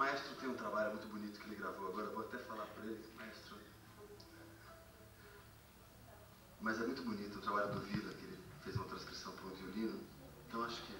maestro tem um trabalho muito bonito que ele gravou agora, vou até falar para ele, maestro. Mas é muito bonito o trabalho do Vila, que ele fez uma transcrição para um violino. Então acho que